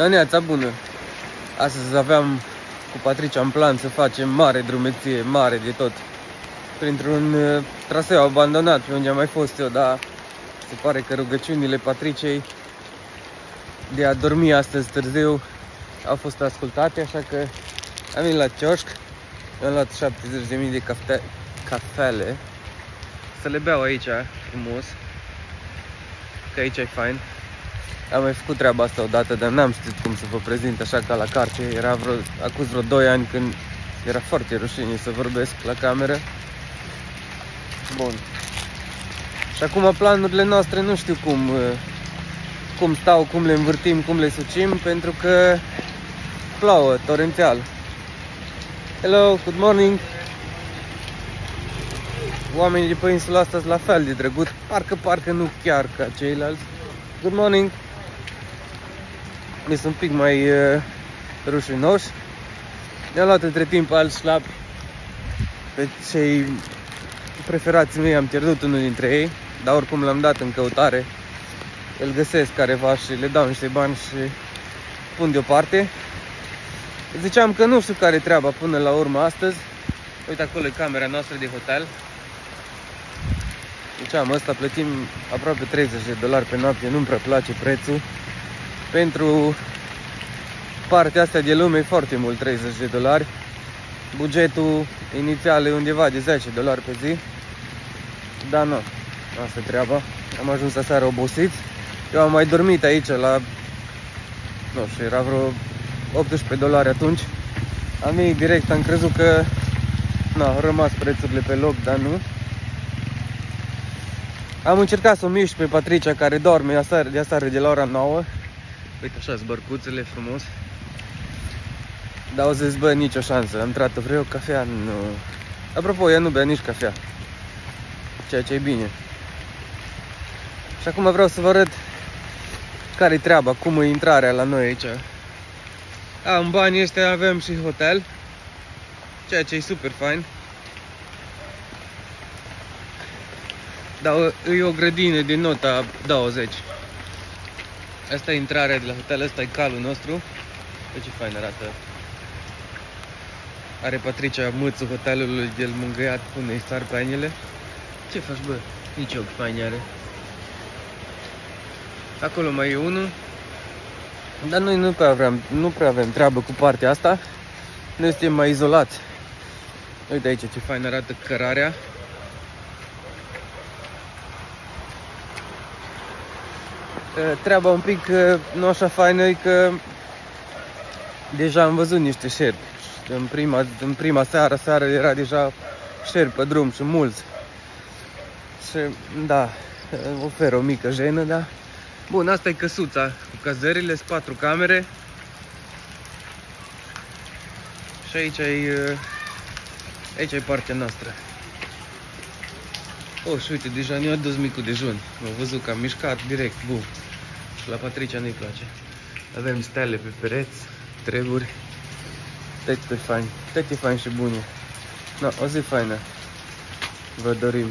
Daniața bună! Astăzi aveam cu Patricia în plan să facem mare drumeție, mare de tot. Printr-un uh, traseu abandonat pe unde am mai fost eu, dar se pare că rugăciunile Patriciei de a dormi astăzi târziu au fost ascultate, așa că am venit la cioșc, am luat 70.000 de cafte cafele să le beau aici frumos, că aici e fain. Am mai făcut treaba asta odată, dar n-am știut cum să vă prezint așa ca la carte. Era vreo, acuz vreo 2 ani când era foarte rușine să vorbesc la cameră. Bun. Și acum planurile noastre nu știu cum, uh, cum stau, cum le învârtim, cum le sucim, pentru că plouă torențial. Hello, good morning! Oamenii de pe insula asta sunt la fel de drăguț, parcă, parcă nu chiar ca ceilalți. Good morning! Sunt un pic mai uh, rușinoși. Ne-am luat între timp alt șlap pe cei preferați mei, am pierdut unul dintre ei, dar oricum l-am dat în căutare. Îl găsesc careva și le dau niște bani și pun deoparte. Ziceam că nu știu care e treaba până la urmă astăzi. Uite acolo e camera noastră de hotel. Ziceam, ăsta plătim aproape 30 de dolari pe noapte, nu-mi prea place prețul. Pentru partea asta de lume e foarte mult, 30 de dolari. Bugetul inițial e undeva de 10 dolari pe zi. Dar nu, asta e treaba. Am ajuns aseară obosit. Eu am mai dormit aici la, nu știu, era vreo 18 dolari atunci. Am venit direct, am crezut că nu, au rămas prețurile pe loc, dar nu. Am încercat să o mișc pe Patricia care dorme aseară, de aseară de la ora 9 Uite așa, zbărcuțele frumos. Dar o zis, bă, nicio șansă. Am intrat, vreau cafea? Nu. Apropo, ea nu bea nici cafea. Ceea ce e bine. Și acum vreau să vă arăt care-i treaba, cum e intrarea la noi aici. A, în banii ăștia avem și hotel. Ceea ce e super fain. Dar e o grădină din nota 20. Asta e intrarea de la hotel, asta e calul nostru. Uite ce fain arată. Are Patricia mâțul hotelului de el mângâiat pune star pe anile. Ce faci, bă? Nici ochi faini are. Acolo mai e unul. Dar noi nu prea, avem, nu prea avem treabă cu partea asta. Noi suntem mai izolați. Uite aici ce fain arată cărarea. Treaba un pic nu așa faină e că deja am văzut niște șerpi. În prima, în prima seară, seară era deja șerpi pe drum și mulți. Și da, oferă o mică jenă, da. Bun, asta e căsuța cu cazările, sunt patru camere. Și aici e, aici e partea noastră. Oh, și uite, deja ne-a dus micul dejun. Am văzut că am mișcat direct, bun. La Patricia nu-i place. Avem stele pe pereți, treburi. Toate fain. Toate fain și bune. No, o zi faină. Vă dorim.